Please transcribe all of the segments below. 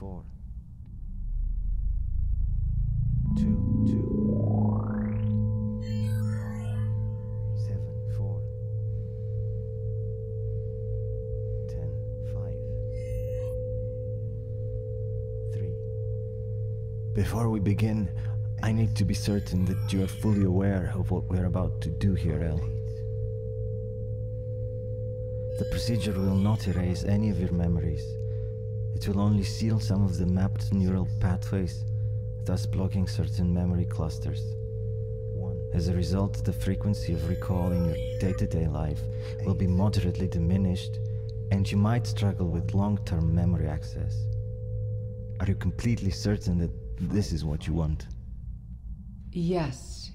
four, two, two, seven, four, ten, five, three. Before we begin, I need to be certain that you are fully aware of what we're about to do here, El. The procedure will not erase any of your memories. It will only seal some of the mapped neural pathways, thus blocking certain memory clusters. As a result, the frequency of recall in your day to day life will be moderately diminished, and you might struggle with long term memory access. Are you completely certain that this is what you want? Yes.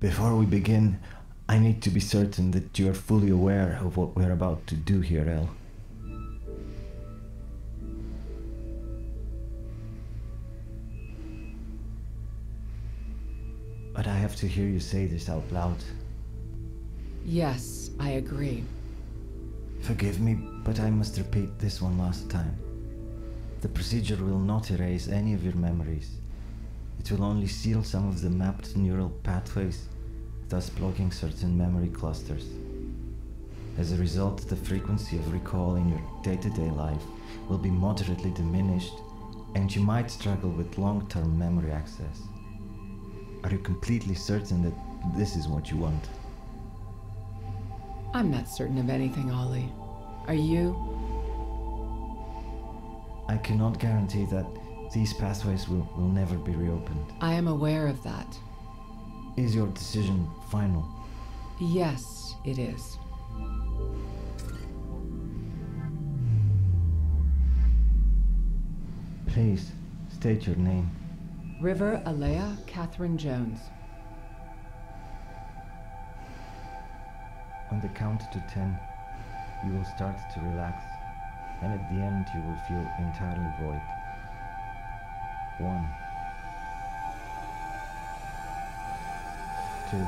Before we begin, I need to be certain that you are fully aware of what we're about to do here, El. But I have to hear you say this out loud. Yes, I agree. Forgive me, but I must repeat this one last time. The procedure will not erase any of your memories. It will only seal some of the mapped neural pathways, thus blocking certain memory clusters. As a result, the frequency of recall in your day to day life will be moderately diminished, and you might struggle with long term memory access. Are you completely certain that this is what you want? I'm not certain of anything, Ollie. Are you? I cannot guarantee that these pathways will, will never be reopened. I am aware of that. Is your decision final? Yes, it is. Please, state your name. River Elea Catherine Jones. On the count to ten, you will start to relax, and at the end, you will feel entirely void. One, two,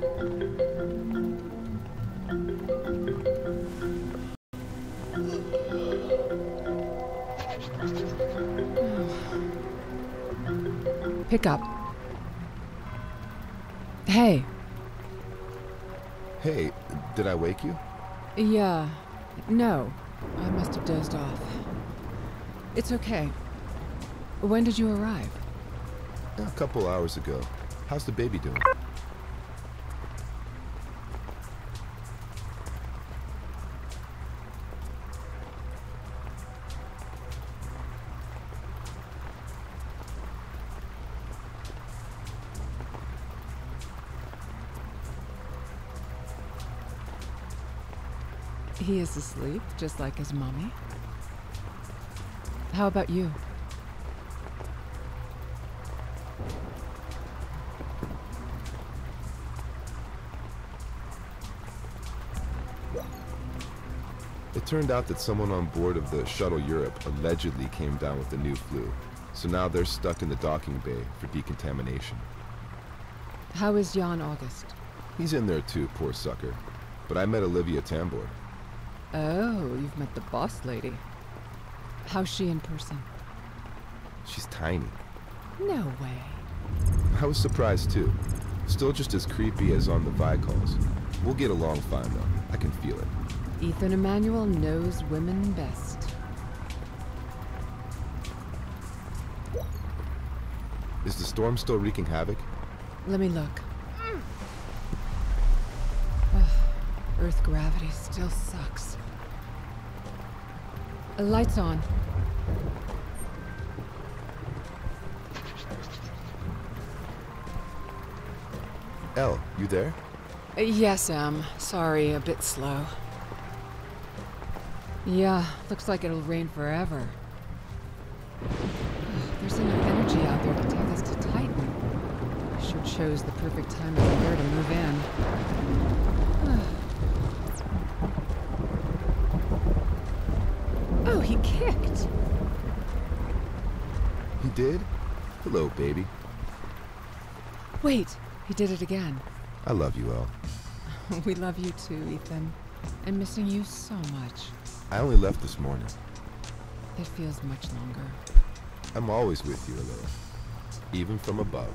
Pick up. Hey. Hey, did I wake you? Yeah. No. I must have dozed off. It's okay. When did you arrive? A couple hours ago. How's the baby doing? He is asleep, just like his mommy. How about you? It turned out that someone on board of the Shuttle Europe allegedly came down with the new flu. So now they're stuck in the docking bay for decontamination. How is Jan August? He's in there too, poor sucker. But I met Olivia Tambor. Oh, you've met the boss lady. How's she in person? She's tiny. No way. I was surprised too. Still just as creepy as on the Vicals. We'll get along fine though. I can feel it. Ethan Emanuel knows women best. Is the storm still wreaking havoc? Let me look. Ugh, Earth gravity still sucks. Lights on. Elle, you there? Uh, Yes, Em. Sorry, a bit slow. Yeah, looks like it'll rain forever. There's enough energy out there to take us to Titan. Sure chose the perfect time of the year to move in. Oh, he kicked. He did? Hello, baby. Wait, he did it again. I love you, Elle. we love you too, Ethan. I'm missing you so much. I only left this morning. It feels much longer. I'm always with you, Elea. Even from above.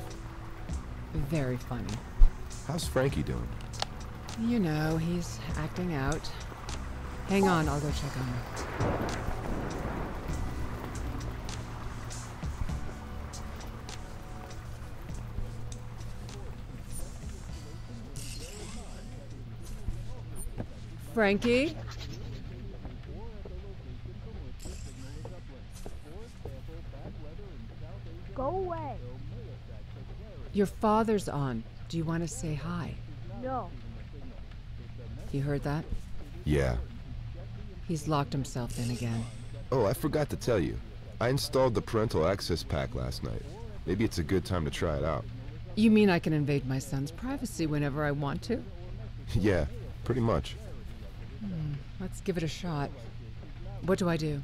Very funny. How's Frankie doing? You know, he's acting out. Hang on, I'll go check on him. Frankie? Go away. Your father's on. Do you want to say hi? No. You heard that? Yeah. He's locked himself in again. Oh, I forgot to tell you. I installed the parental access pack last night. Maybe it's a good time to try it out. You mean I can invade my son's privacy whenever I want to? yeah, pretty much. Hmm, let's give it a shot. What do I do?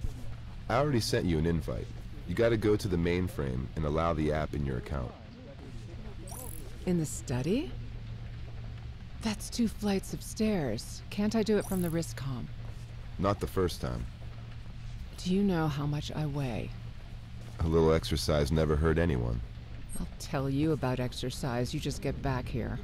I already sent you an invite. You gotta go to the mainframe and allow the app in your account. In the study? That's two flights of stairs. Can't I do it from the wristcom? Not the first time. Do you know how much I weigh? A little exercise never hurt anyone. I'll tell you about exercise. You just get back here.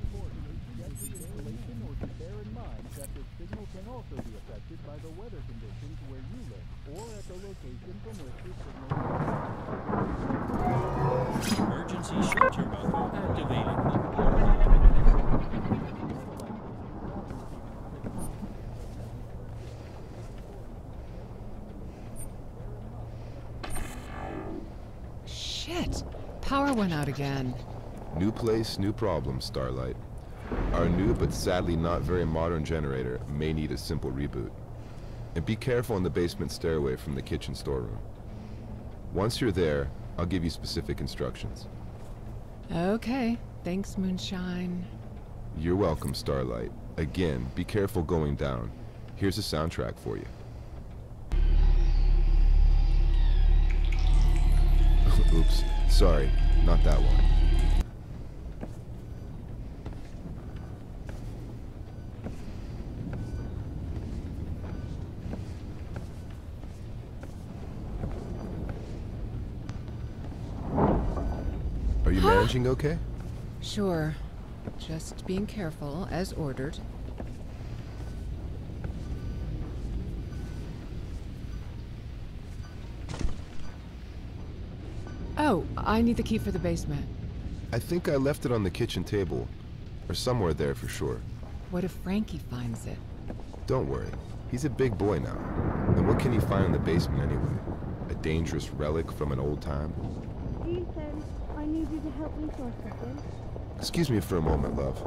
Went out again. New place, new problem, Starlight. Our new but sadly not very modern generator may need a simple reboot. And be careful on the basement stairway from the kitchen storeroom. Once you're there, I'll give you specific instructions. Okay. Thanks, Moonshine. You're welcome, Starlight. Again, be careful going down. Here's a soundtrack for you. Oops, sorry, not that one. Are you managing okay? Sure. Just being careful, as ordered. Oh, I need the key for the basement. I think I left it on the kitchen table, or somewhere there for sure. What if Frankie finds it? Don't worry, he's a big boy now. And what can he find in the basement anyway? A dangerous relic from an old time? Ethan, I need you to help me sort something. Excuse me for a moment, love.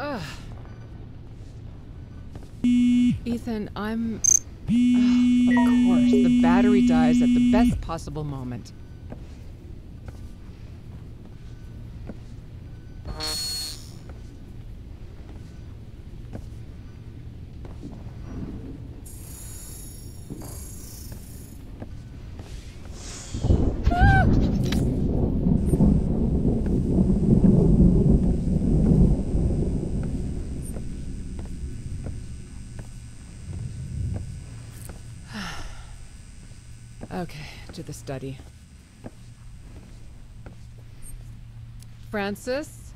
Ugh. Ethan, I'm. Of course, the battery dies at the best possible moment. Okay, to the study. Francis?